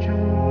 you